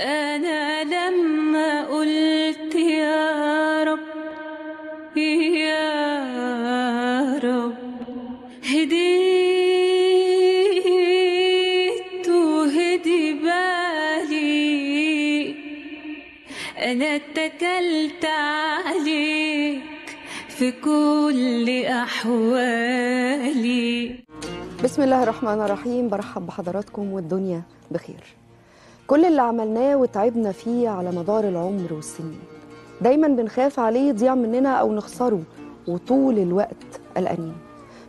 أنا لما قلت يا رب يا رب هديت وهدي بالي. أنا اتكلت عليك في كل أحوالي. بسم الله الرحمن الرحيم. برحب بحضراتكم والدنيا بخير. كل اللي عملناه وتعبنا فيه على مدار العمر والسنين. دايما بنخاف عليه يضيع مننا أو نخسره وطول الوقت قلقانين.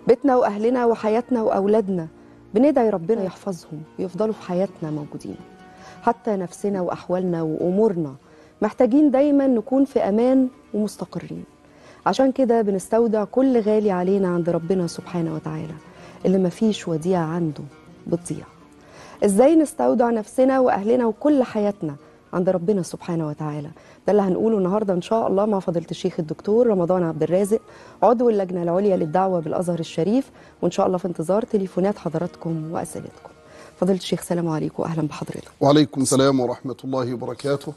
بيتنا وأهلنا وحياتنا وأولادنا بندعي ربنا يحفظهم ويفضلوا في حياتنا موجودين. حتى نفسنا وأحوالنا وأمورنا محتاجين دايما نكون في أمان ومستقرين. عشان كده بنستودع كل غالي علينا عند ربنا سبحانه وتعالى. اللي مفيش وديعة عنده بتضيع. إزاي نستودع نفسنا واهلنا وكل حياتنا عند ربنا سبحانه وتعالى. ده اللي هنقوله النهارده ان شاء الله مع فضيلة الشيخ الدكتور رمضان عبد الرازق عضو اللجنة العليا للدعوة بالأزهر الشريف وإن شاء الله في انتظار تليفونات حضراتكم وأسئلتكم. فضيلة الشيخ سلام عليكم وأهلا بحضرتك. وعليكم السلام ورحمة الله وبركاته.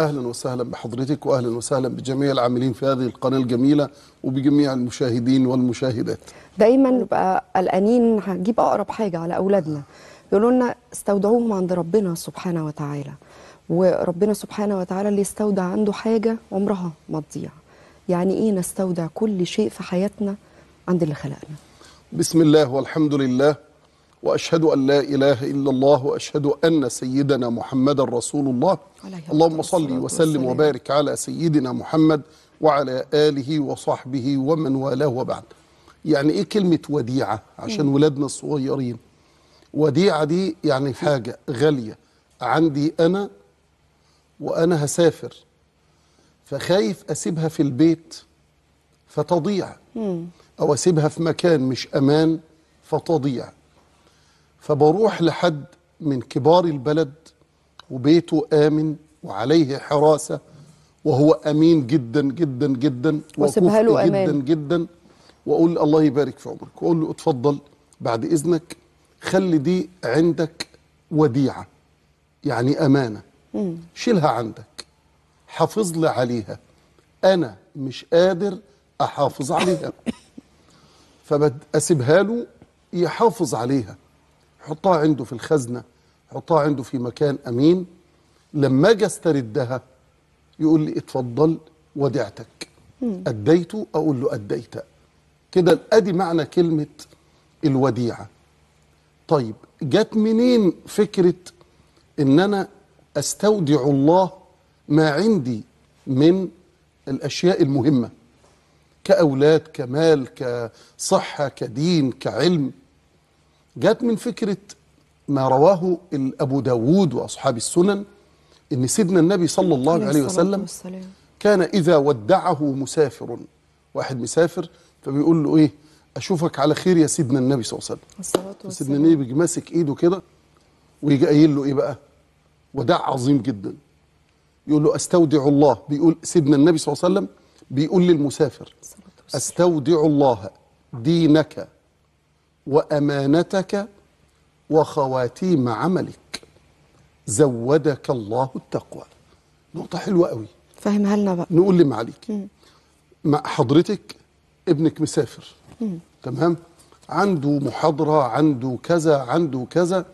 أهلا وسهلا بحضرتك وأهلا وسهلا بجميع العاملين في هذه القناة الجميلة وبجميع المشاهدين والمشاهدات. دايما نبقى قلقانين هنجيب أقرب حاجة على أولادنا. يقولوا لنا استودعوهم عند ربنا سبحانه وتعالى. وربنا سبحانه وتعالى اللي يستودع عنده حاجة عمرها ما تضيع. يعني إيه نستودع كل شيء في حياتنا عند اللي خلقنا؟ بسم الله والحمد لله وأشهد أن لا إله إلا الله وأشهد أن سيدنا محمد رسول الله. اللهم صل وسلم. وبارك على سيدنا محمد وعلى آله وصحبه ومن والاه وبعد. يعني إيه كلمة وديعة عشان ولادنا الصغيرين؟ وديعة دي يعني حاجة غالية عندي أنا وأنا هسافر فخايف أسيبها في البيت فتضيع أو أسيبها في مكان مش أمان فتضيع. فبروح لحد من كبار البلد وبيته آمن وعليه حراسة وهو أمين جدا جدا جدا وأسيبها له أمان. جدا جدا. وأقول الله يبارك في عمرك وأقول له اتفضل بعد إذنك خلي دي عندك وديعة يعني أمانة. شيلها عندك. حافظ لي عليها. أنا مش قادر أحافظ عليها. فأسيبها له يحافظ عليها. يحطها عنده في الخزنة يحطها عنده في مكان أمين. لما أجي أستردها يقول لي اتفضل وديعتك. أديته؟ أقول له أديت. كده أدي معنى كلمة الوديعة. طيب جت منين فكرة إن أنا أستودع الله ما عندي من الأشياء المهمة؟ كأولاد كمال كصحة كدين كعلم. جات من فكرة ما رواه أبو داود وأصحاب السنن إن سيدنا النبي صلى الله عليه وسلم والسلام. كان إذا ودعه مسافر واحد مسافر فبيقول له إيه؟ أشوفك على خير يا سيدنا النبي صلى الله عليه وسلم. سيدنا النبي بيجي ماسك إيده كده ويجي قايل له إيه بقى؟ وداع عظيم جدا. يقول له أستودع الله. بيقول سيدنا النبي صلى الله عليه وسلم بيقول للمسافر. أستودع الله دينك وأمانتك وخواتيم عملك. زودك الله التقوى. نقطة حلوة قوي. فهمها لنا بقى. نقول لي معاليك مع حضرتك ابنك مسافر. تمام؟ عنده محاضرة عنده كذا عنده كذا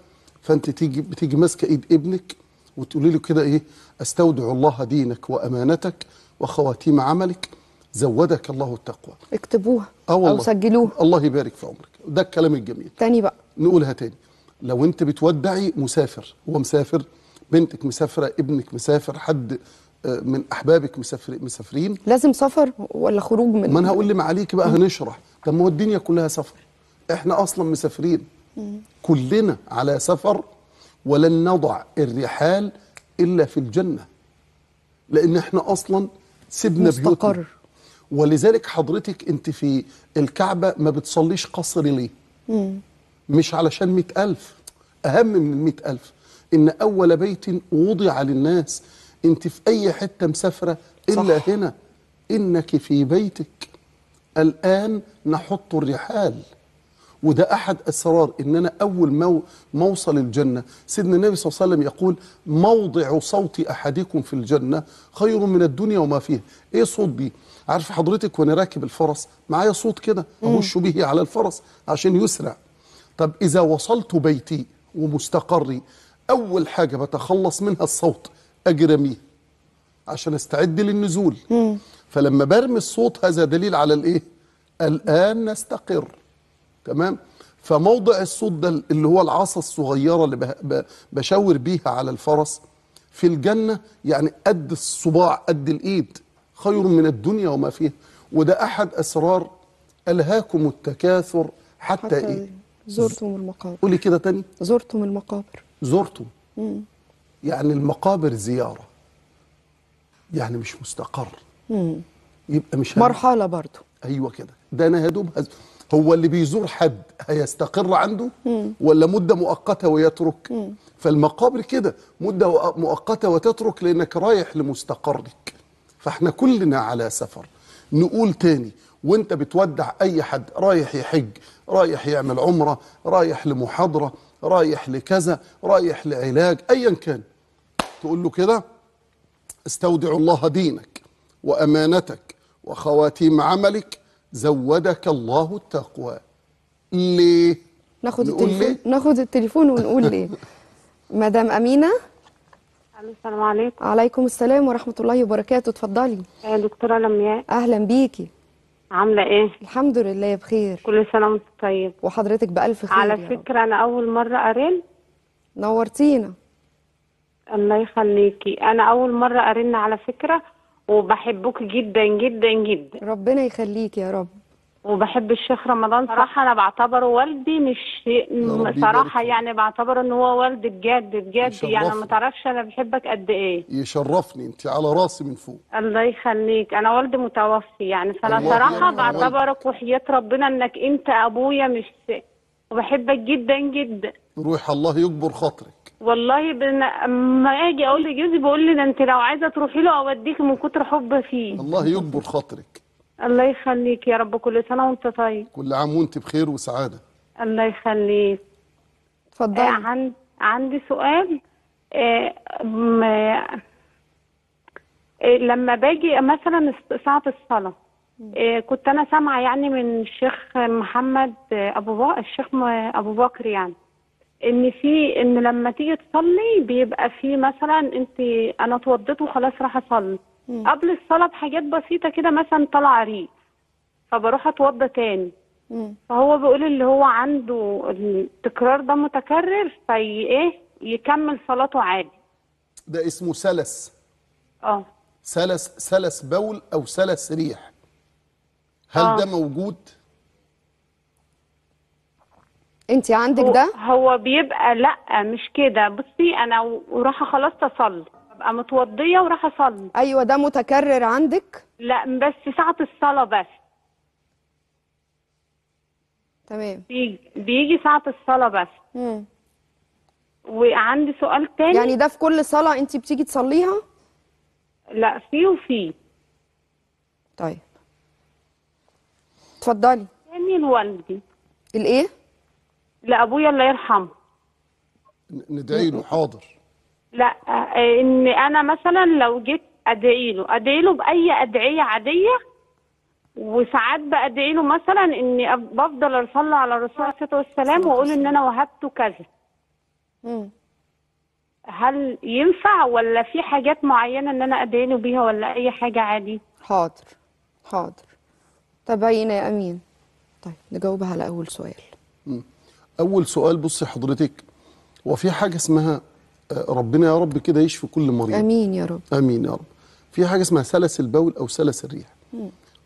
فأنت تيجي بتيجي ماسكة إيد ابنك وتقولي له كده إيه؟ أستودع الله دينك وأمانتك وخواتيم عملك زودك الله التقوى. اكتبوها آه والله. أو سجلوها. الله يبارك في عمرك. ده الكلام الجميل. تاني بقى. نقولها تاني. لو أنت بتودعي مسافر هو مسافر بنتك مسافرة ابنك مسافر حد آه، من أحبابك مسافر مسافرين. لازم سفر ولا خروج من ما أنا هقول لي معاليك بقى هنشرح. طب ما هو الدنيا كلها سفر. إحنا أصلا مسافرين. كلنا على سفر ولن نضع الرحال إلا في الجنة. لأن إحنا أصلا سيبنا بيوتنا. مستقر. ولذلك حضرتك أنت في الكعبة ما بتصليش قصر ليه؟ مش علشان مئة ألف. أهم من المئة ألف. إن أول بيت وضع للناس. أنت في أي حتة مسافرة إلا صح. هنا. إنك في بيتك. الآن نحط الرحال. وده أحد أسرار إن أنا أول ما ما اوصل الجنة. سيدنا النبي صلى الله عليه وسلم يقول موضع صوت أحدكم في الجنة خير من الدنيا وما فيها. إيه صوت دي عارف حضرتك وأنا راكب الفرس معايا صوت كده أهش به على الفرس عشان يسرع. طب إذا وصلت بيتي ومستقري أول حاجة بتخلص منها الصوت اجرميه عشان أستعد للنزول. فلما برمي الصوت هذا دليل على الايه؟ الآن نستقر. تمام؟ فموضع الصوت ده اللي هو العصا الصغيرة اللي بشاور بيها على الفرس في الجنة يعني قد الصباع قد الإيد خير من الدنيا وما فيها. وده أحد أسرار ألهاكم التكاثر حتى, حتى إيه؟ زرتم المقابر. قولي كده تاني. زرتم المقابر. زرتم. يعني المقابر زيارة. يعني مش مستقر. يبقى مش مرحلة برضو. أيوه كده. ده أنا هدوب هز... هو اللي بيزور حد هيستقر عنده ولا مدة مؤقتة ويترك؟ فالمقابر كده مدة مؤقتة وتترك لأنك رايح لمستقرك. فإحنا كلنا على سفر. نقول تاني وأنت بتودع أي حد رايح يحج رايح يعمل عمرة رايح لمحاضرة رايح لكذا رايح لعلاج ايا كان. تقول له كده استودع الله دينك. وأمانتك وخواتيم عملك زودك الله التقوى. ليه ناخد نقول التليفون ناخد التليفون ونقول ليه. مدام أمينة. ألو، السلام عليكم. عليكم السلام ورحمة الله وبركاته. اتفضلي. يا دكتورة لمياء. أهلا بيكي. عاملة إيه؟ الحمد لله بخير. كل سنة وأنت طيب. وحضرتك بألف خير على رب. فكرة أنا أول مرة أرن. نورتينا. الله يخليكي. أنا أول مرة أرن على فكرة. وبحبك جدا جدا جدا. ربنا يخليك يا رب. وبحب الشيخ رمضان. صراحة أنا بعتبره والدي مش فيك. يعني بعتبره إن هو والدي بجد بجد. يعني ما تعرفش أنا بحبك قد إيه. يشرفني. أنت على راسي من فوق. الله يخليك. أنا والدي متوفي يعني. فأنا صراحة بعتبرك وحياة ربنا إنك أنت أبويا مش وبحبك جدا جدا. روح الله يكبر خاطرك. والله بن... أما أجي أقول لجوزي بيقول لي ده أنت لو عايزة تروحي له أوديك من كتر حب فيه. الله يكبر خاطرك. الله يخليك يا رب. كل سنة وأنت طيب. كل عام وأنت بخير وسعادة. الله يخليك. آه اتفضلي عن... عندي سؤال. آه م... آه لما باجي مثلا ساعة الصلاة آه كنت أنا سامعة يعني من الشيخ محمد آه أبو بكر الشيخ م- أبو بكر يعني. إن في إن لما تيجي تصلي بيبقى في مثلا أنت أنا اتوضيت وخلاص راح أصلي. قبل الصلاة بحاجات بسيطة كده مثلا طلع ريق. فبروح أتوضى تاني. مم. فهو بيقول اللي هو عنده التكرار ده متكرر في إيه؟ يكمل صلاته عادي. ده اسمه سلس. آه. سلس سلس بول أو سلس ريح. هل آه. ده موجود؟ انت عندك هو, ده؟ هو بيبقى لأ مش كده. بصي أنا وراح خلاص أصلي. أبقى متوضية وراح أصلي. أيوه ده متكرر عندك؟ لأ بس ساعة الصلاة بس. تمام. بيجي, بيجي ساعة الصلاة بس. مم. وعندي سؤال تاني. يعني ده في كل صلاة انت بتيجي تصليها؟ لأ في وفي. طيب. اتفضلي. تاني لوالدي. الإيه؟ لأبويا الله يرحمه. ندعي له حاضر. لا آه، إن أنا مثلا لو جيت أدعي له أدعي له بأي أدعية عادية وساعات بأدعي له مثلا إني بفضل أصلي على الرسول عليه الصلاة والسلام وأقول إن أنا وهبته كذا. مم. هل ينفع ولا في حاجات معينة إن أنا أدعي له بيها ولا أي حاجة عادي؟ حاضر حاضر. تابعينا يا أمين؟ طيب نجاوب على أول سؤال. أول سؤال بصي حضرتك هو في حاجة اسمها آه، ربنا يا رب كده يشفي كل مريض. آمين يا رب. آمين يا رب. في حاجة اسمها سلس البول أو سلس الريح.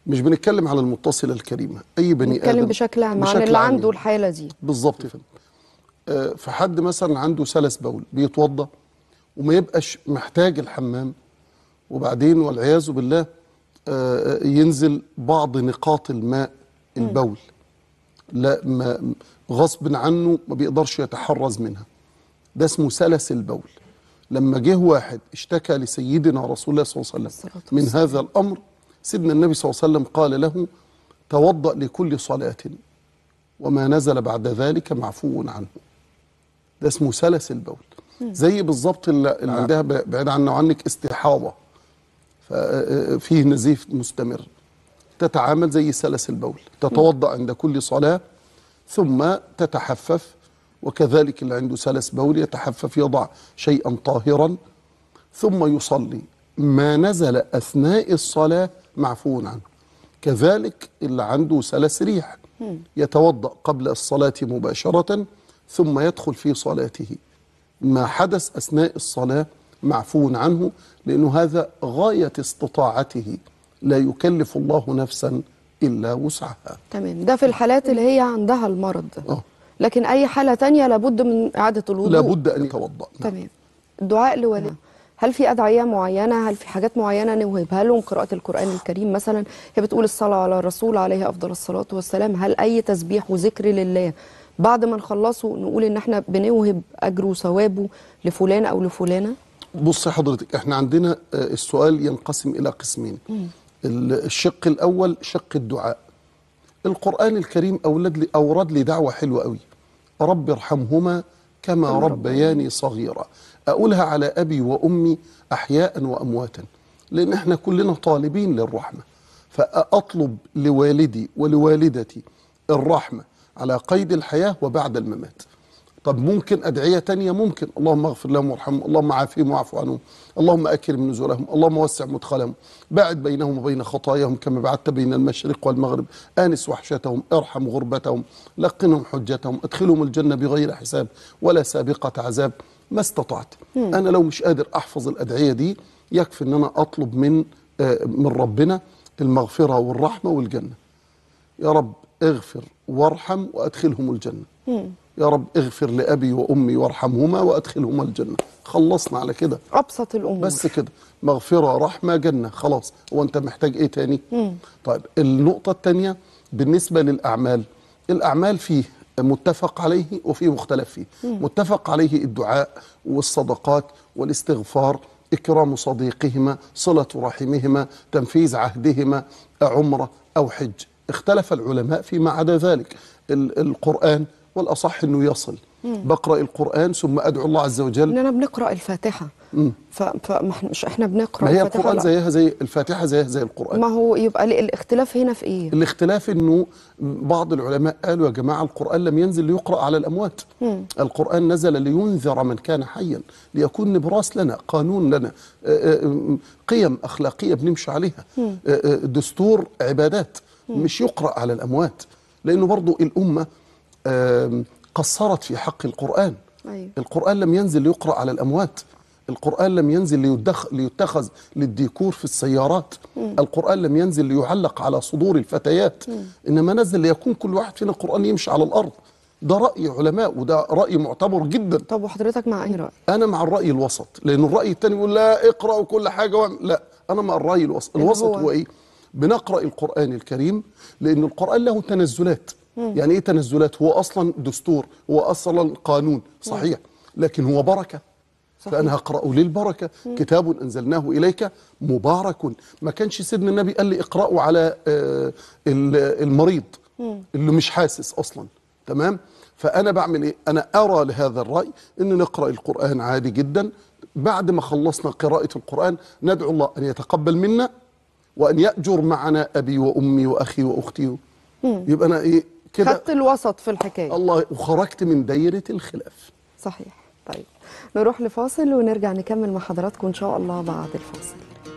مش بنتكلم على المتصلة الكريمة. أي بني آدم نتكلم بشكل عام عن اللي عنده. الحالة دي. بالظبط يا فندم. آه، فحد مثلا عنده سلس بول بيتوضى وما يبقاش محتاج الحمام وبعدين والعياذ بالله آه، ينزل بعض نقاط الماء البول. لا ما غصب عنه ما بيقدرش يتحرز منها. ده اسمه سلس البول. لما جه واحد اشتكى لسيدنا رسول الله صلى الله عليه وسلم من هذا الأمر سيدنا النبي صلى الله عليه وسلم قال له توضأ لكل صلاة. وما نزل بعد ذلك معفو عنه. ده اسمه سلس البول. زي بالظبط اللي عندها بعيد عنه عنك استحاضة. فيه نزيف مستمر. تتعامل زي سلس البول. تتوضأ عند كل صلاة ثم تتحفف وكذلك اللي عنده سلس بول يتحفف يضع شيئا طاهرا ثم يصلي. ما نزل أثناء الصلاة معفو عنه. كذلك اللي عنده سلس ريح يتوضأ قبل الصلاة مباشرة ثم يدخل في صلاته. ما حدث أثناء الصلاة معفو عنه لأنه هذا غاية استطاعته. لا يكلف الله نفسا إلا وسعها. تمام. ده في الحالات اللي هي عندها المرض. آه. لكن أي حالة تانية لابد من إعادة الوضوء. لابد أن يتوضأ. تمام. الدعاء لوالد هل في أدعية معينة؟ هل في حاجات معينة نوهبها لهم؟ قراءة القرآن الكريم مثلا. هي بتقول الصلاة على الرسول عليه أفضل الصلاة والسلام. هل أي تسبيح وذكر لله؟ بعد ما نخلصه نقول إن إحنا بنوهب اجره وثوابه لفلان أو لفلانة؟ بص حضرتك إحنا عندنا آه، السؤال ينقسم إلى قسمين. الشق الأول شق الدعاء. القرآن الكريم أولد لي أورد لي دعوة حلوة قوي رب ارحمهما كما ربياني صغيرا. أقولها على أبي وأمي أحياء وأمواتا. لأن إحنا كلنا طالبين للرحمة. فأطلب لوالدي ولوالدتي الرحمة على قيد الحياة وبعد الممات. طب ممكن أدعية تانية؟ ممكن. اللهم اغفر لهم وارحمهم. اللهم عافهم واعف عنهم. اللهم أكرم نزلهم اللهم وسع مدخلهم. بعد بينهم وبين خطاياهم كما بعدت بين المشرق والمغرب. آنس وحشتهم. ارحم غربتهم. لقنهم حجتهم. ادخلهم الجنة بغير حساب ولا سابقة عذاب. ما استطعت. أنا لو مش قادر أحفظ الأدعية دي يكفي أن أنا أطلب من آه، من ربنا المغفرة والرحمة والجنة. يا رب اغفر وارحم وأدخلهم الجنة. يا رب اغفر لأبي وأمي وارحمهما وأدخلهما الجنة. خلصنا على كده. أبسط الأمور. بس كده. مغفرة رحمة جنة. خلاص. هو أنت محتاج إيه تاني؟ طيب النقطة الثانية بالنسبة للأعمال. الأعمال فيه متفق عليه وفيه مختلف فيه. متفق عليه الدعاء والصدقات والاستغفار إكرام صديقهما صلة رحمهما تنفيذ عهدهما عمرة أو حج. اختلف العلماء فيما عدا ذلك. ال- القرآن والأصح أنه يصل. بقرأ القرآن ثم أدعو الله عز وجل. إننا بنقرأ الفاتحة. ف... فما إحنا- بنقرأ ما هي الفاتحة القرآن لا. زيها زي الفاتحة زيها زي القرآن. ما هو يبقى ال- الاختلاف هنا في إيه؟ الاختلاف إنه بعض العلماء قالوا يا جماعة القرآن لم ينزل ليقرأ على الأموات. القرآن نزل لينذر من كان حيا ليكون نبراس لنا قانون لنا آه، آه، قيم أخلاقية بنمشي عليها. آه، آه، دستور عبادات. مش يقرأ على الأموات. لأنه برضو الأمة آم، قصرت في حق القرآن. أيوة. القرآن لم ينزل ليقرأ على الأموات. القرآن لم ينزل ليدخ ليتخذ للديكور في السيارات. القرآن لم ينزل ليعلق على صدور الفتيات. إنما نزل ليكون كل واحد فينا القرآن يمشي على الأرض. ده رأي علماء وده رأي معتبر جدا. طب وحضرتك مع أي رأي؟ أنا مع الرأي الوسط. لأن الرأي التاني يقول لا اقرأوا كل حاجة وأعمل. لا أنا مع الرأي الوسط. الوسط هو؟ هو إيه؟ بنقرأ القرآن الكريم لأن القرآن له تنزلات. يعني إيه تنزلات؟ هو أصلا دستور هو أصلا قانون صحيح لكن هو بركة صحيح. فأنا هقرأه للبركة. كتاب أنزلناه إليك مبارك. ما كانش سيدنا النبي قال لي اقرأوا على آه، ال- المريض اللي مش حاسس أصلا تمام؟ فأنا بعمل إيه؟ أنا أرى لهذا الرأي أن نقرأ القرآن عادي جدا. بعد ما خلصنا قراءة القرآن ندعو الله أن يتقبل منا وأن يأجر معنا أبي وأمي وأخي وأختي. يبقى أنا إيه؟ كده. خدت الوسط في الحكاية. الله وخرجت من دايرة الخلاف. صحيح. طيب نروح لفاصل ونرجع نكمل مع حضراتكم إن شاء الله بعد الفاصل.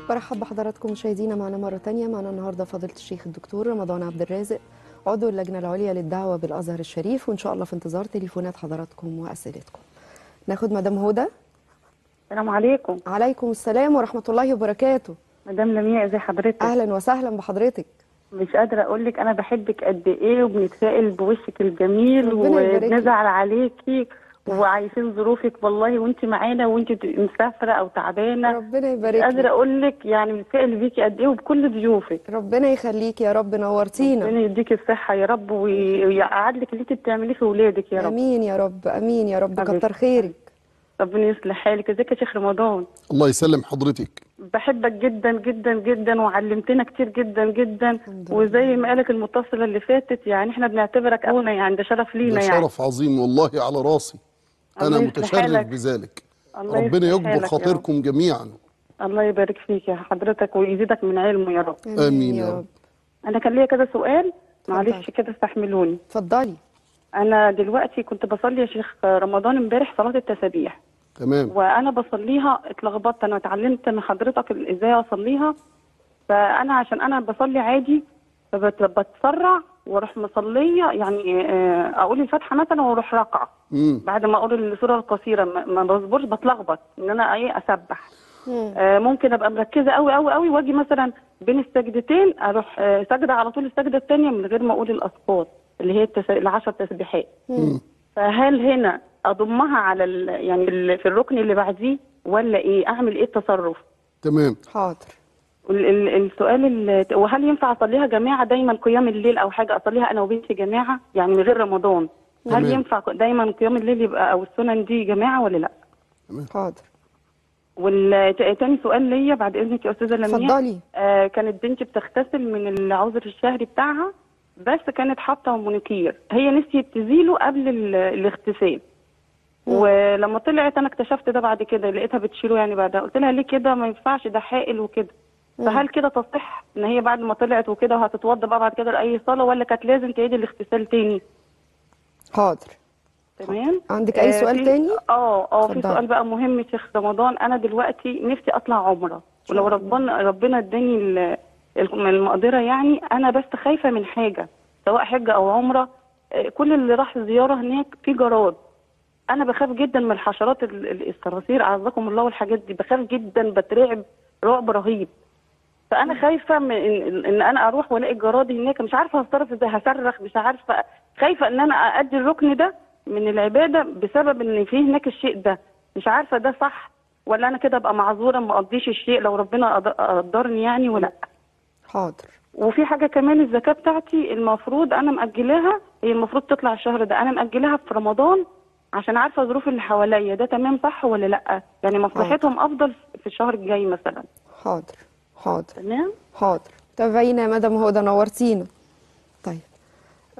برحب بحضراتكم مشاهدينا معنا مرة تانية. معنا النهاردة فضيلة الشيخ الدكتور رمضان عبد الرازق عضو اللجنة العليا للدعوة بالأزهر الشريف. وإن شاء الله في انتظار تليفونات حضراتكم وأسئلتكم. ناخد مدام هدى. السلام عليكم. عليكم السلام ورحمة الله وبركاته. مدام لمياء ازي حضرتك؟ أهلا وسهلا بحضرتك. مش قادرة أقول لك أنا بحبك قد إيه وبنتفائل بوشك الجميل. وبنزعل عليكي وعايشين ظروفك والله وأنت معانا وأنت مسافرة أو تعبانة. ربنا يبارك قادرة أقول لك يعني بنتفائل بيكي قد إيه وبكل ضيوفك. ربنا يخليك يا رب نورتينا. ربنا يديك الصحة يا رب ويقعد لك اللي أنت بتعمليه في ولادك يا رب. آمين يا رب آمين يا رب. كتر خيرك. ربنا يصلح حالك. ازيك يا شيخ رمضان؟ الله يسلم حضرتك. بحبك جدا جدا جدا وعلمتنا كتير جدا جدا. وزي ما قالك المتصلة اللي فاتت يعني إحنا بنعتبرك ابونا يعني ده شرف ده لينا يعني. شرف عظيم والله على راسي. أنا متشرف حالك. بذلك. الله ربنا يكبر خاطركم جميعا. الله يبارك فيك يا حضرتك ويزيدك من علمه يا رب. آمين يا رب. أنا كان ليا كده سؤال معلش. كده استحملوني. اتفضلي. أنا دلوقتي كنت بصلي يا شيخ رمضان امبارح صلاة التسابيح تمام. وأنا بصليها اتلخبطت. أنا اتعلمت من حضرتك إزاي اصليها فأنا عشان أنا بصلي عادي فبتسرع وأروح مصلية يعني آه، أقول الفاتحه مثلا وأروح راكعة. بعد ما أقول السوره القصيرة ما ما بصبرش بتلخبط. إن أنا إيه أسبح. آه، ممكن أبقى مركزة قوي قوي قوي وأجي مثلا بين السجدتين أروح آه، سجدة على طول السجدة الثانية من غير ما أقول الاذكار اللي هي التس... العشر تسبيحات. فهل هنا أضمها على ال... يعني ال... في الركن اللي بعديه ولا إيه؟ أعمل إيه التصرف؟ تمام. حاضر. ال- ال- السؤال ال- وهل ينفع أصليها جماعة دايما قيام الليل أو حاجة؟ أصليها أنا وبنتي جماعة يعني من غير رمضان. هل تمام. ينفع دايما قيام الليل يبقى أو السنن دي جماعة ولا لأ؟ حاضر. والتاني سؤال ليا بعد إذنك يا أستاذة لمياء اتفضلي. آه كانت بنتي بتغتسل من العذر الشهري بتاعها بس كانت حاطة مونيكير. هي نسيت تزيله قبل ال- الاغتسال. ولما طلعت أنا اكتشفت ده بعد كده لقيتها بتشيله يعني بعدها. قلت لها ليه كده؟ ما ينفعش ده حائل وكده. فهل كده تصح إن هي بعد ما طلعت وكده وهتتوضى بقى بعد كده لأي صلاة ولا كانت لازم تعيد الاغتسال تاني؟ حاضر. تمام. عندك أي سؤال في- تاني؟ آه آه في. سؤال بقى مهم يا شيخ رمضان. أنا دلوقتي نفسي أطلع عمرة. ولو ربنا ربنا اداني ال- ال- المقدرة يعني أنا بس خايفة من حاجة سواء حجة أو عمرة. آه، كل اللي راح زيارة هناك في جراد. أنا بخاف جدا من الحشرات ال- ال- الصراصير أعزكم الله والحاجات دي. بخاف جدا بترعب رعب رهيب. فأنا خايفة من ان, إن أنا أروح وألاقي الجراد هناك. مش عارفة هتصرف إزاي هصرخ مش عارفة. خايفة إن أنا أأدي الركن ده من العبادة بسبب إن في هناك الشيء ده. مش عارفة ده صح ولا أنا كده أبقى معذورة ما أقضيش الشيء لو ربنا قد- قدرني يعني ولا حاضر. وفي حاجة كمان الزكاة بتاعتي المفروض أنا مأجلاها. هي المفروض تطلع الشهر ده. أنا مأجلاها في رمضان عشان عارفة الظروف اللي حواليا ده تمام صح ولا لأ؟ يعني مصلحتهم أفضل في الشهر الجاي مثلا. حاضر حاضر. تمام؟ حاضر. تابعينا يا مدام هدى نورتينا. طيب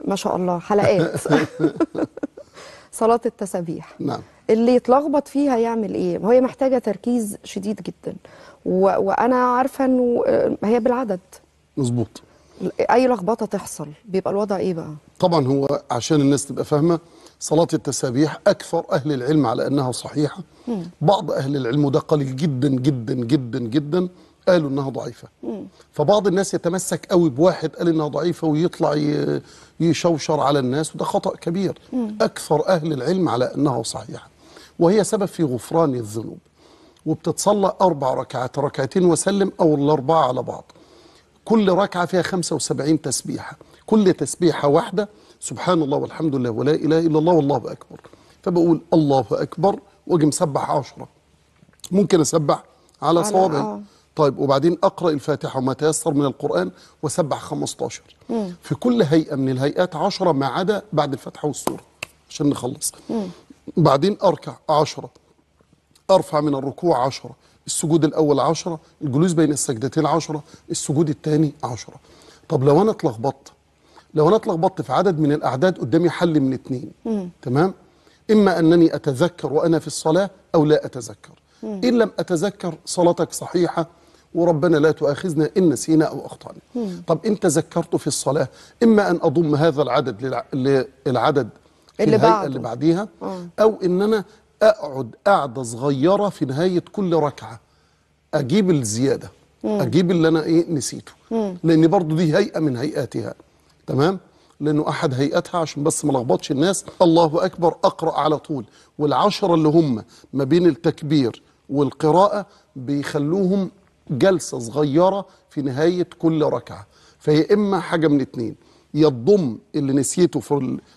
ما شاء الله حلقات. صلاة التسابيح نعم. اللي يتلخبط فيها يعمل إيه؟ ما هي محتاجة تركيز شديد جدا. و... وأنا عارفة إنه آه، هي بالعدد. مظبوط. أي لخبطة تحصل بيبقى الوضع إيه بقى؟ طبعا هو عشان الناس تبقى فاهمة صلاة التسابيح أكثر أهل العلم على أنها صحيحة. بعض أهل العلم وده قليل جدا جدا جدا جدا قالوا إنها ضعيفة. فبعض الناس يتمسك قوي بواحد قال إنها ضعيفة ويطلع يشوشر على الناس وده خطأ كبير. أكثر أهل العلم على أنها صحيحة. وهي سبب في غفران الذنوب. وبتتصلى أربع ركعات ركعتين وسلم أو الأربعة على بعض. كل ركعة فيها 75 تسبيحة. كل تسبيحة واحدة سبحان الله والحمد لله ولا إله إلا الله والله أكبر. فبقول الله أكبر وأجي مسبح عشرة. ممكن أسبح على صوابعي. آه. طيب وبعدين أقرأ الفاتحة وما تيسر من القرآن وسبح 15 في كل هيئة من الهيئات عشرة ما عدا بعد الفاتحة والسورة عشان نخلص. بعدين أركع عشرة. أرفع من الركوع عشرة. السجود الأول عشرة. الجلوس بين السجدتين عشرة. السجود الثاني عشرة. طب لو أنا اتلخبطت لو أنا اتلخبطت في عدد من الأعداد قدامي حل من اتنين تمام؟ إما أنني أتذكر وأنا في الصلاة أو لا أتذكر. إن لم أتذكر صلاتك صحيحة وربنا لا تؤاخذنا إن نسينا أو أخطأنا. طب إن تذكرت في الصلاة إما أن أضم هذا العدد للع- للعدد في اللي بعده. اللي بعديها آه. أو إن أنا أقعد قعده صغيرة في نهاية كل ركعة. أجيب الزيادة أجيب اللي أنا إيه نسيته. لأن برضو دي هيئة من هيئاتها. تمام؟ لأنه أحد هيئاتها عشان بس ما لخبطش الناس. الله أكبر أقرأ على طول. والعشره اللي هم ما بين التكبير والقراءة بيخلوهم جلسة صغيرة في نهاية كل ركعة. فهي إما حاجة من اتنين. يضم اللي نسيته في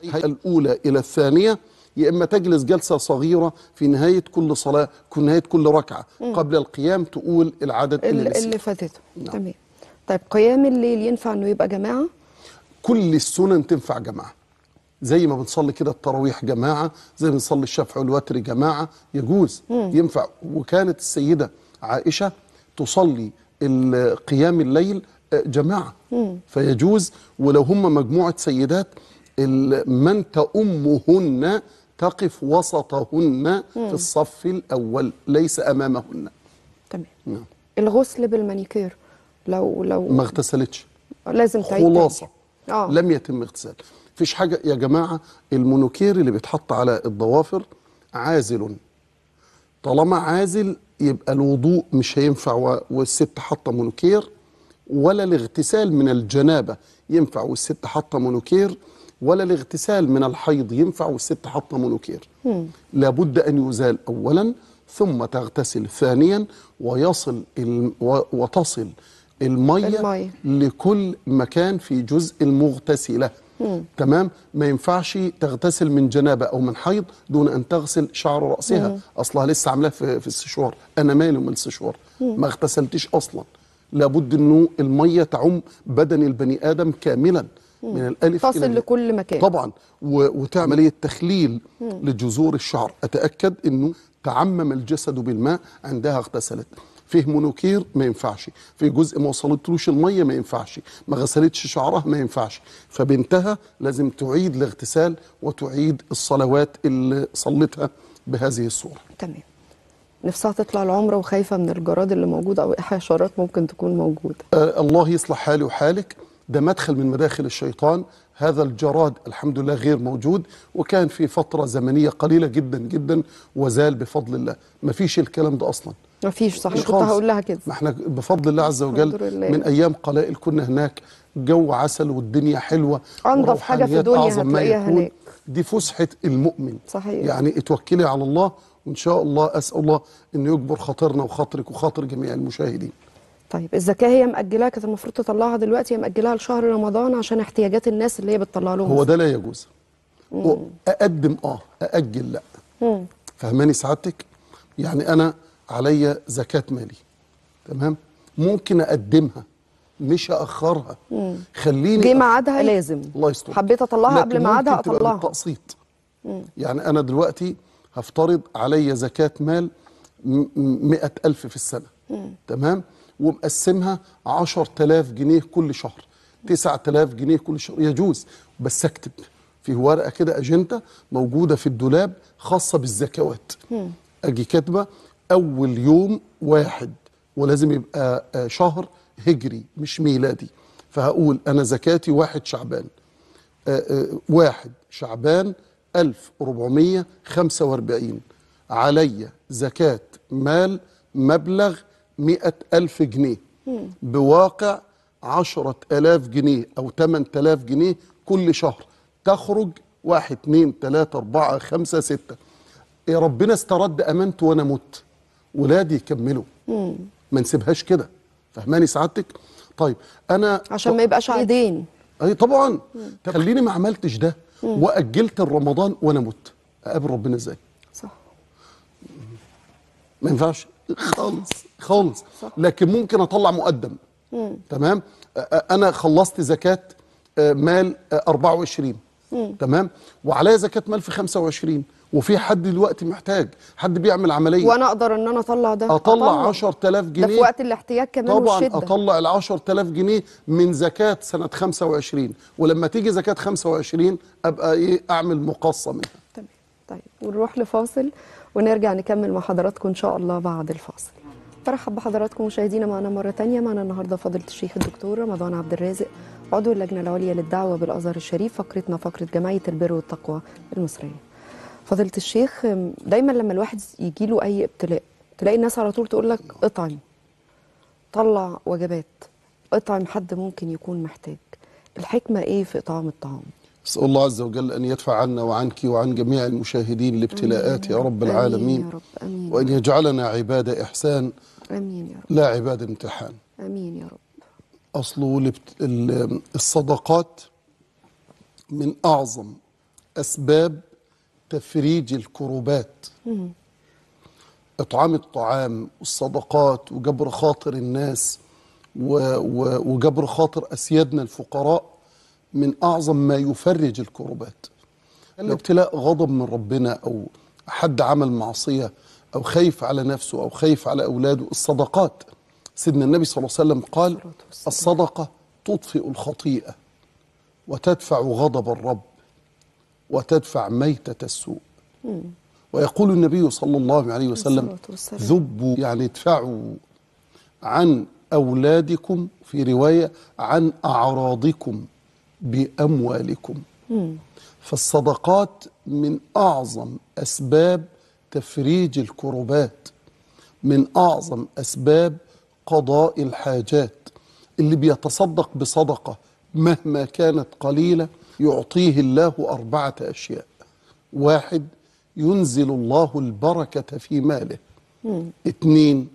الهيئة الأولى إلى الثانية يا إما تجلس جلسة صغيرة في نهاية كل صلاة في نهاية كل ركعة. قبل القيام تقول العدد اللي, اللي. اللي فاتته. تمام. طيب قيام الليل ينفع إنه يبقى جماعة؟ كل السنن تنفع جماعة. زي ما بنصلي كده التراويح جماعة زي ما بنصلي الشفع والوتر جماعة يجوز ينفع. وكانت السيدة عائشة تصلي قيام الليل آه، جماعة. فيجوز. ولو هم مجموعة سيدات من تأمهن تقف وسطهن في الصف الأول ليس أمامهن. تمام. نعم. الغسل بالمانيكير لو لو ما اغتسلتش. لازم تعيد تاني. آه. لم يتم اغتسال. مفيش حاجة يا جماعة المونوكير اللي بيتحط على الضوافر عازل. طالما عازل يبقى الوضوء مش هينفع والست حاطة مونوكير ولا الاغتسال من الجنابة ينفع والست حاطة مونوكير ولا الاغتسال من الحيض ينفع والست حاطة مونوكير. لابد أن يزال اولا ثم تغتسل ثانيا ويصل وتصل المية, المية. لكل مكان في جزء المغتسلة. تمام؟ ما ينفعش تغتسل من جنابة أو من حيض دون أن تغسل شعر رأسها. أصلها لسه عاملاه في, في السشوار أنا مالي من السشوار ما اغتسلتش أصلا. لابد إنه المية تعم بدن البني آدم كاملا من الألف تصل الياء. لكل مكان. طبعا. وتعمل عمليه تخليل لجذور الشعر. أتأكد إنه تعمم الجسد بالماء عندها اغتسلت. فيه مونوكير ما ينفعش. في جزء ما وصلتلوش المية ما ينفعش. ما غسلتش شعرها ما ينفعش. فبنتها لازم تعيد الاغتسال وتعيد الصلوات اللي صلتها بهذه الصورة. تمام. نفسها تطلع العمره وخايفة من الجراد اللي موجود أو حشرات ممكن تكون موجودة. آه الله يصلح حالي وحالك. ده مدخل من مداخل الشيطان. هذا الجراد الحمد لله غير موجود وكان في فترة زمنية قليلة جدا جدا وزال بفضل الله. ما فيش الكلام ده أصلا. ما فيش صح مش كنت. هقول لها كده ما إحنا بفضل الله عز وجل لله. من أيام قلائل كنا هناك جو عسل والدنيا حلوة أنظف حاجة في الدنيا هتلاقيها يكون. هناك. دي فسحة المؤمن صحيح. يعني اتوكلي على الله وإن شاء الله أسأل الله أن يجبر خاطرنا وخاطرك وخاطر جميع المشاهدين طيب الزكاة هي مأجلاها كانت المفروض تطلعها دلوقتي هي مأجلاها لشهر رمضان عشان احتياجات الناس اللي هي بتطلع لهم هو ده لا يجوز اقدم آه أأجل لا. فهماني سعادتك يعني أنا عليا زكاة مالي. تمام؟ ممكن أقدمها مش اخرها خليني جه ميعادها؟ لازم الله يستر. حبيت أطلعها قبل ميعادها؟ أطلعها. بالتقسيط. يعني أنا دلوقتي هفترض عليا زكاة مال مئة ألف في السنة. تمام؟ ومقسمها عشر تلاف جنيه كل شهر. تسعة تلاف جنيه كل شهر. يجوز. بس أكتب في ورقة كده أجندة موجودة في الدولاب خاصة بالزكوات. أجي كاتبة أول يوم واحد ولازم يبقى آه، شهر هجري مش ميلادي. فهقول أنا زكاتي واحد شعبان. آه، آه، واحد شعبان 1445 علي زكاة مال مبلغ مئة ألف جنيه. بواقع عشرة ألاف جنيه أو تمن تلاف جنيه كل شهر. تخرج واحد اتنين تلاتة أربعة خمسة ستة. يا ربنا استرد أمانته وأنا مت. ولادي يكملوا ما نسيبهاش كده. فهماني سعادتك؟ طيب أنا عشان ما يبقاش عيدين أي طبعا. خليني ما عملتش ده. وأجلت الرمضان وأنا مت. أقابل ربنا إزاي؟ صح. ما ينفعش. خالص. خالص. لكن ممكن أطلع مقدم. تمام؟ أ- أ- أنا خلصت زكاة آه، مال آه، 24 تمام؟ وعليا زكاة مال في 25 وفي حد دلوقتي محتاج حد بيعمل عملية. وأنا أقدر إن أنا أطلع ده؟ أطلع 10000 جنيه ده في وقت الاحتياج كمان طبعا والشده أطلع ال 10000 جنيه من زكاة سنة 25 ولما تيجي زكاة 25 أبقى إيه؟ أعمل مقصة منها. تمام. طيب ونروح لفاصل ونرجع نكمل مع حضراتكم إن شاء الله بعد الفاصل. برحب بحضراتكم مشاهدينا معنا مرة تانية. معنا النهاردة فضيلة الشيخ الدكتور رمضان عبد الرازق عضو اللجنة العليا للدعوة بالأزهر الشريف فقرتنا فقرة جمعية البر والتقوى المصرية. فضيلة الشيخ دايما لما الواحد يجي له أي ابتلاء تلاقي الناس على طول تقول لك اطعم طلع وجبات اطعم حد ممكن يكون محتاج. الحكمة إيه في إطعام الطعام؟ أسأل الله عز وجل أن يدفع عنا وعنك وعن جميع المشاهدين الابتلاءات يا رب العالمين. آمين يا رب. آمين. وأن يجعلنا عباد إحسان. آمين يا رب. لا عباد امتحان. آمين يا رب. ال- الصدقات من أعظم أسباب تفريج الكروبات. إطعام الطعام والصدقات وجبر خاطر الناس وجبر خاطر أسيادنا الفقراء من أعظم ما يفرج الكروبات. الابتلاء غضب من ربنا أو حد عمل معصية أو خايف على نفسه أو خايف على أولاده الصدقات. سيدنا النبي صلى الله عليه وسلم قال الصدقة تطفئ الخطيئة وتدفع غضب الرب. وتدفع ميتة السوء. ويقول النبي صلى الله عليه وسلم. ذبوا يعني ادفعوا عن أولادكم في رواية عن أعراضكم بأموالكم. فالصدقات من أعظم أسباب تفريج الكربات من أعظم أسباب قضاء الحاجات. اللي بيتصدق بصدقة مهما كانت قليلة يعطيه الله أربعة أشياء. واحد ينزل الله البركة في ماله. اثنين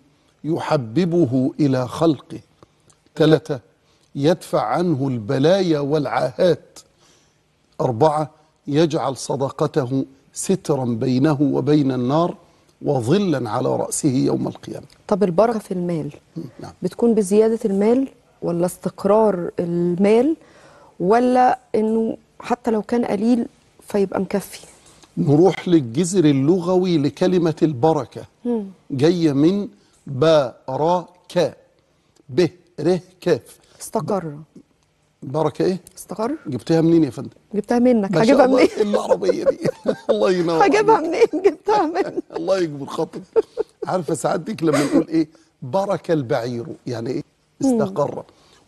يحببه إلى خلقه. ثلاثة يدفع عنه البلايا والعاهات. أربعة يجعل صدقته سترا بينه وبين النار وظلا على رأسه يوم القيامة. طب البركة في المال؟ نعم. بتكون بزيادة المال ولا استقرار المال ولا إنه حتى لو كان قليل فيبقى مكفي. نروح للجذر اللغوي لكلمة البركة. جاية من بارك ب ر كاف استقر. بركة إيه؟ استقر؟ جبتها منين يا فندم؟ جبتها منك. هجيبها منين؟ إيه العربية دي. الله ينور هجيبها. منين؟ جبتها منك الله يجبر خاطرك. عارفة سعادتك لما نقول إيه؟ برك البعير. يعني إيه؟ استقر.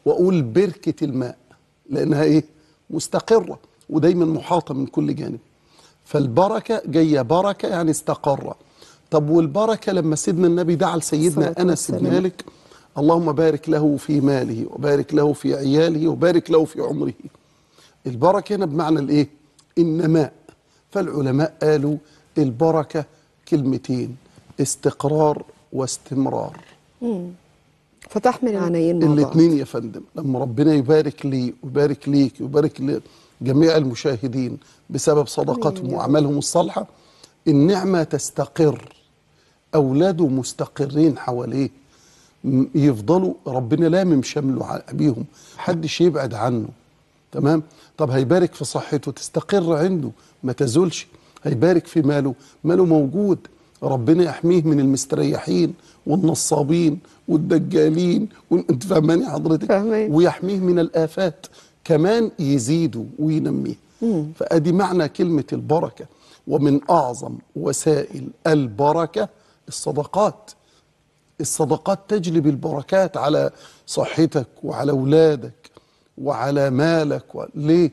وأقول بركة الماء. لأنها إيه؟ مستقرة ودايما محاطة من كل جانب. فالبركة جاية بركة يعني استقر. طب والبركة لما سيدنا النبي دعا لسيدنا أنس بن. مالك اللهم بارك له في ماله وبارك له في عياله وبارك له في عمره. البركة هنا بمعنى الإيه؟ النماء فالعلماء قالوا البركة كلمتين استقرار واستمرار. فتحمل عينين الاثنين يا فندم لما ربنا يبارك لي ويبارك ليك ويبارك لجميع المشاهدين بسبب صدقاتهم وأعمالهم الصالحة النعمة تستقر اولاده مستقرين حواليه يفضلوا ربنا لامم شمله بيهم محدش يبعد عنه. تمام؟ طب هيبارك في صحته تستقر عنده ما تزولش. هيبارك في ماله ماله موجود ربنا يحميه من المستريحين. والنصابين والدجالين وال- انت فاهماني حضرتك؟ فاهمين. ويحميه من الآفات. كمان يزيده وينميه. فأدي معنى كلمة البركة. ومن أعظم وسائل البركة الصدقات. الصدقات تجلب البركات على صحتك وعلى أولادك وعلى مالك و... ليه؟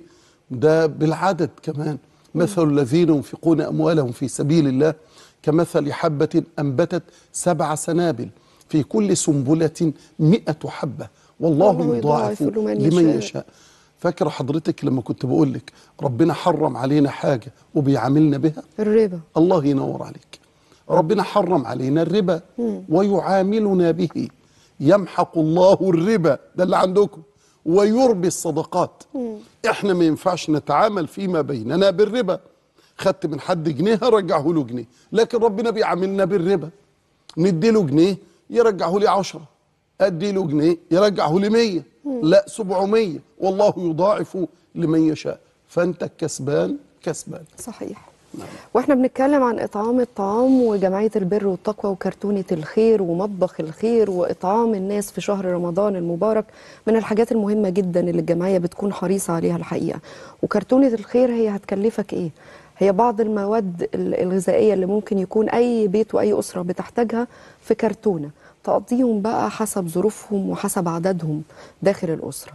ده بالعدد كمان. مثل الذين ينفقون أموالهم في سبيل الله كمثل حبة أنبتت سبع سنابل في كل سنبلة مئة حبة. والله يضاعف لمن يشاء. فاكرة حضرتك لما كنت بقول لك ربنا حرم علينا حاجة وبيعاملنا بها؟ الربا. الله ينور عليك. ربنا حرم علينا الربا ويعاملنا به. يمحق الله الربا. ده اللي عندكم. ويربي الصدقات. إحنا ما ينفعش نتعامل فيما بيننا بالربا. خدت من حد جنيه هرجعه له جنيه. لكن ربنا بيعاملنا بالربا. ندي له جنيه يرجعه لي عشرة. ادي له جنيه يرجعه لي مية. لا سبعمية. والله يضاعف لمن يشاء. فأنت كسبان كسبان. صحيح. وإحنا بنتكلم عن إطعام الطعام وجمعية البر والتقوى وكرتونة الخير ومطبخ الخير وإطعام الناس في شهر رمضان المبارك من الحاجات المهمة جدا اللي الجمعية بتكون حريصة عليها الحقيقة. وكرتونة الخير هي هتكلفك إيه؟ هي بعض المواد ال- الغذائية اللي ممكن يكون أي بيت وأي أسرة بتحتاجها في كرتونة تقضيهم بقى حسب ظروفهم وحسب عددهم داخل الأسرة.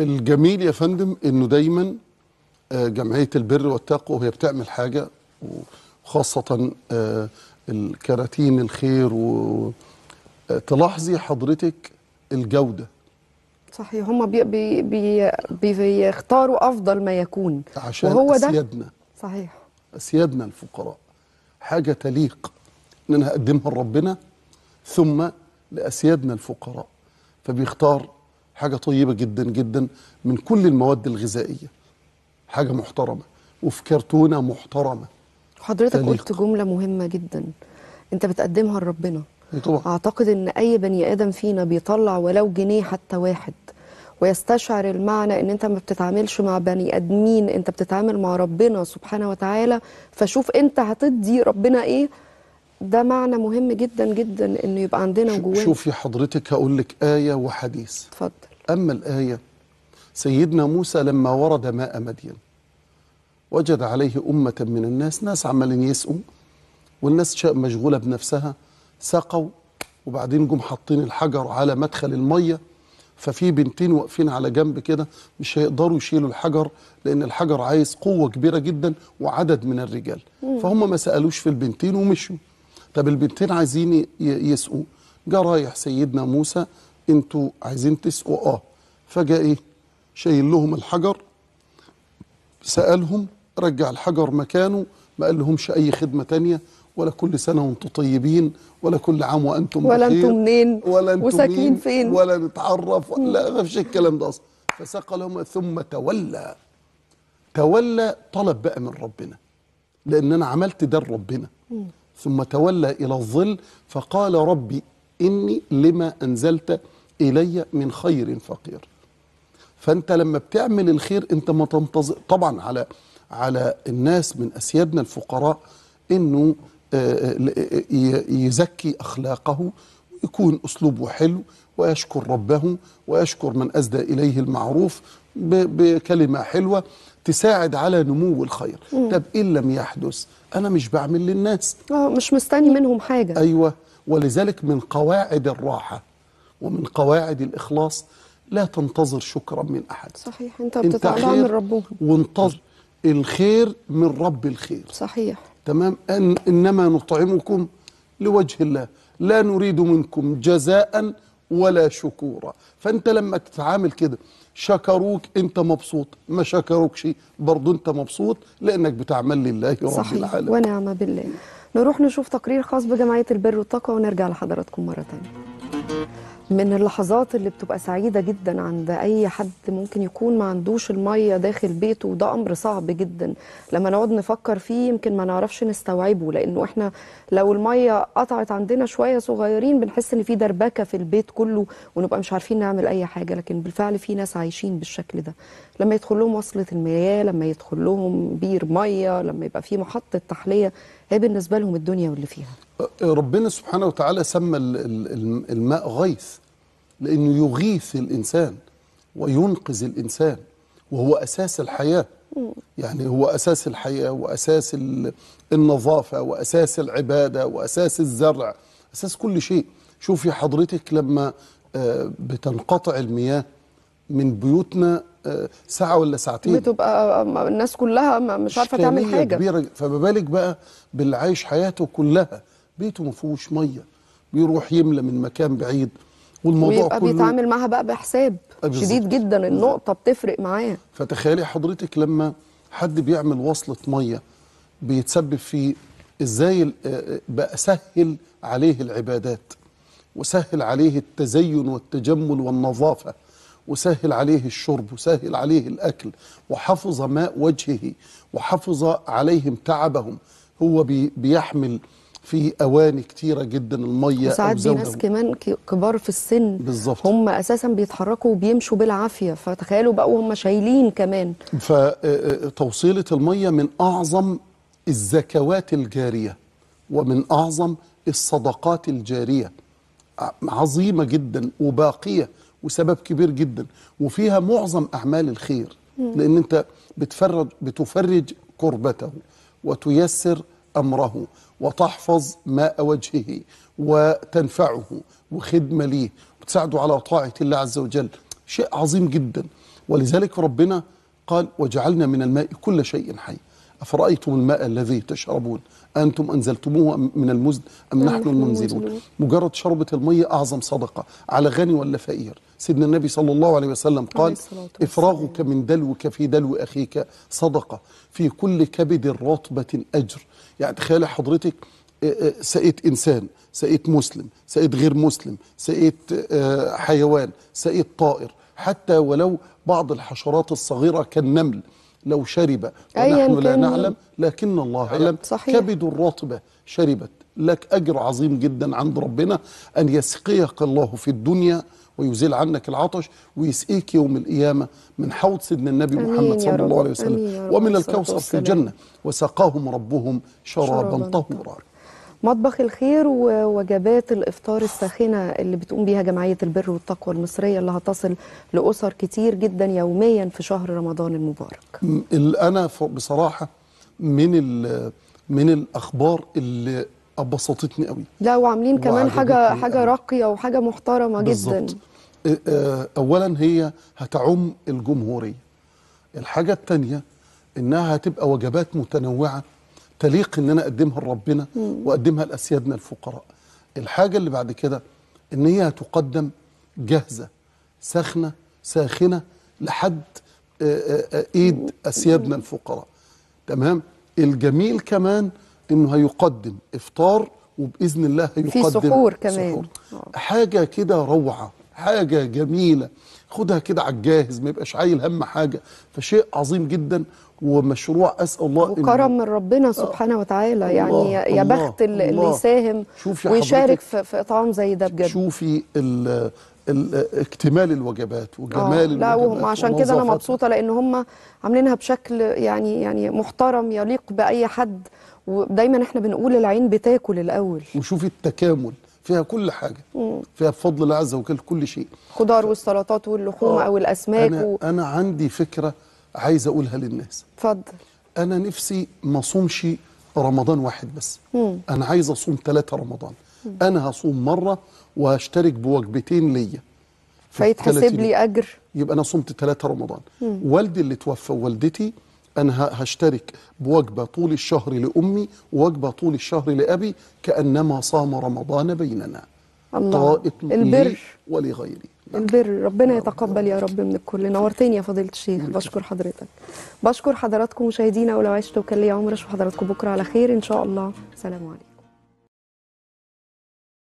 الجميل يا فندم إنه دايما آه، جمعية البر والتقوى وهي بتعمل حاجة وخاصة آه، الكراتين الخير و آه، تلاحظي حضرتك الجودة. صحيح هم بي بي بي بيختاروا أفضل ما يكون. عشان وهو ده صحيح. أسيادنا الفقراء حاجة تليق إننا نقدمها لربنا ثم لأسيادنا الفقراء. فبيختار حاجة طيبة جدا جدا من كل المواد الغذائية. حاجة محترمة. وفي كرتونة محترمة. حضرتك تليق. قلت جملة مهمة جدا. أنت بتقدمها لربنا. إيه طبعا. أعتقد إن أي بني آدم فينا بيطلع ولو جنيه حتى واحد. ويستشعر المعنى إن أنت ما بتتعاملش مع بني أدمين أنت بتتعامل مع ربنا سبحانه وتعالى. فشوف أنت هتدي ربنا إيه؟ ده معنى مهم جدا جدا انه يبقى عندنا جوانا. شوفي حضرتك هقول لك آية وحديث. اتفضل. أما الآية سيدنا موسى لما ورد ماء مدين وجد عليه أمة من الناس ناس عمالين يسقوا والناس مشغولة بنفسها سقوا وبعدين جم حاطين الحجر على مدخل المية. ففي بنتين واقفين على جنب كده مش هيقدروا يشيلوا الحجر لأن الحجر عايز قوة كبيرة جدا وعدد من الرجال. فهم ما سألوش في البنتين ومشوا. طب البنتين عايزين يسقوا. جه رايح سيدنا موسى أنتوا عايزين تسقوا؟ آه. فجاء إيه؟ شايل لهم الحجر سألهم رجع الحجر مكانه ما قال لهمش أي خدمة تانية. ولا كل سنة وأنتم طيبين ولا كل عام وأنتم ولا أنتم منين؟ ولا أنتم وساكنين فين؟ ولا نتعرف لا ما فيش الكلام ده أصلا. فسقى لهم ثم تولى. تولى طلب بقى من ربنا لأن أنا عملت ده لربنا. ثم تولى إلى الظل فقال ربي إني لما أنزلت إلي من خير فقير. فأنت لما بتعمل الخير أنت ما تنتظر طبعا على على الناس من أسيادنا الفقراء إنه ي- يزكي أخلاقه ويكون أسلوبه حلو ويشكر ربه ويشكر من اسدى إليه المعروف ب- بكلمة حلوة تساعد على نمو الخير. طب إن لم يحدث أنا مش بعمل للناس. آه مش مستني منهم حاجة. أيوه ولذلك من قواعد الراحة ومن قواعد الإخلاص لا تنتظر شكرا من أحد. صحيح أنت انت بتتعامل من ربهم. وانتظر الخير من رب الخير. صحيح. تمام؟ أن إنما نطعمكم لوجه الله لا نريد منكم جزاء ولا شكورا. فأنت لما تتعامل كده شكروك أنت مبسوط؟ ما شكروكش برضو أنت مبسوط؟ لأنك بتعمل لله رب صحيح. العالمين. ونعم بالله. نروح نشوف تقرير خاص بجمعية البر والتقوى ونرجع لحضراتكم مرة تانية. من اللحظات اللي بتبقى سعيدة جدا عند أي حد ممكن يكون ما عندوش المية داخل بيته وده أمر صعب جدا. لما نقعد نفكر فيه يمكن ما نعرفش نستوعبه لأنه إحنا لو المية قطعت عندنا شوية صغيرين بنحس إن في دربكة في البيت كله ونبقى مش عارفين نعمل أي حاجة. لكن بالفعل في ناس عايشين بالشكل ده. لما يدخل لهم وصلة المياه لما يدخل لهم بير مية لما يبقى في محطة تحلية هي بالنسبة لهم الدنيا واللي فيها. ربنا سبحانه وتعالى سمى ال- ال- الماء غيث لأنه يغيث الإنسان وينقذ الإنسان وهو أساس الحياة. يعني هو أساس الحياة وأساس ال- النظافة وأساس العبادة وأساس الزرع أساس كل شيء. شوفي حضرتك لما آه، بتنقطع المياه من بيوتنا آه، ساعة ولا ساعتين. بتبقى الناس كلها مش عارفة تعمل حاجة. كبيرة. فما بالك بقى باللي عايش حياته كلها. بيته ما فيهوش مية. بيروح يملى من مكان بعيد. والموضوع ويبقى كله بيتعامل معاها بقى بحساب. آه،. شديد جدا النقطة بتفرق معاه. فتخيلي حضرتك لما حد بيعمل وصلة مية بيتسبب في إزاي آه، بقى سهل عليه العبادات وسهل عليه التزين والتجمل والنظافة. وسهل عليه الشرب وسهل عليه الأكل وحفظ ماء وجهه وحفظ عليهم تعبهم. هو بي بيحمل في أواني كتيرة جدا المية وساعات دي ناس كمان كبار في السن بالظبط. هم أساسا بيتحركوا وبيمشوا بالعافية. فتخيلوا بقى وهم شايلين كمان. فتوصيلة المية من أعظم الزكوات الجارية ومن أعظم الصدقات الجارية. ع- عظيمة جدا وباقية. وسبب كبير جدا. وفيها معظم أعمال الخير. لأن أنت بتفرج بتفرج كربته وتيسر أمره وتحفظ ماء وجهه وتنفعه وخدمة ليه وتساعده على طاعة الله عز وجل. شيء عظيم جدا. ولذلك ربنا قال وجعلنا من الماء كل شيء حي. أفرأيتم الماء الذي تشربون؟ أنتم أنزلتموه من المزن أم نحن المنزلون. مجرد شربة المية أعظم صدقة على غني ولا فقير سيدنا النبي صلى الله عليه وسلم قال. إفراغك من دلوك في دلو أخيك صدقة في كل كبد رطبة أجر يعني تخيل حضرتك آه، آه، سقيت إنسان سقيت مسلم سقيت غير مسلم سقيت آه، حيوان سقيت طائر حتى ولو بعض الحشرات الصغيرة كالنمل لو شرب ونحن لا نعلم لكن الله يعلم. كبد الرطبة شربت لك أجر عظيم جدا عند ربنا أن يسقيك الله في الدنيا ويزيل عنك العطش ويسقيك يوم القيامة من حوض سيدنا النبي محمد صلى. الله عليه وسلم. ومن الكوثر في. الجنة وسقاهم ربهم شراباً طهورا مطبخ الخير ووجبات الإفطار الساخنة اللي بتقوم بيها جمعية البر والتقوى المصرية اللي هتصل لأسر كتير جدا يوميا في شهر رمضان المبارك. ف- بصراحة من ال- من الأخبار اللي بسطتني قوي. لا وعاملين كمان حاجة حاجة أوي. راقية وحاجة محترمة جدا. بالظبط. اولا هي هتعم الجمهورية. الحاجة الثانية إنها هتبقى وجبات متنوعة تليق إن أنا أقدمها لربنا وأقدمها لأسيادنا الفقراء. الحاجة اللي بعد كده إن هي هتقدم جاهزة سخنه ساخنة لحد آه، آه، آه، إيد أسيادنا الفقراء. تمام؟ الجميل كمان إنه هيقدم إفطار وبإذن الله هيقدم سحور كمان. سحور. حاجة كده روعة. حاجة جميلة. خدها كده على الجاهز ما يبقاش عايل هم حاجة. فشيء عظيم جدا ومشروع. أسأل الله وكرم من ربنا سبحانه وتعالى. يعني الله، يا بخت اللي الله. يساهم ويشارك في, إطعام زي ده بجد. شوفي ال ال اكتمال الوجبات آه، وجمال لا الوجبات وهم عشان كده أنا. مبسوطة لأن هم عاملينها بشكل يعني يعني محترم يليق بأي حد. ودايما إحنا بنقول العين بتاكل الأول. وشوفي التكامل. فيها كل حاجة. فيها بفضل الله عز وجل كل شيء. خضار والسلطات واللحوم آه، أو الأسماك أنا و... أنا عندي فكرة عايز أقولها للناس. اتفضل. أنا نفسي ما أصومش رمضان واحد بس. أنا عايز أصوم ثلاثة رمضان. أنا هصوم مرة وهشترك بوجبتين ليا. في فيتحسب 30 لي أجر. يبقى أنا صمت ثلاثة رمضان. والدي اللي توفى ووالدتي أنا ه- هشترك بوجبة طول الشهر لأمي ووجبه طول الشهر لأبي كأنما صام رمضان بيننا. الله. البر. ولغيري. البر. ربنا يتقبل يا رب من الكل. نورتني يا فضيلة الشيخ. بشكر حضرتك. بشكر حضراتكم مشاهدينا ولو عشت وكان لي عمر أشوف حضراتكم بكرة على خير إن شاء الله. سلام عليكم.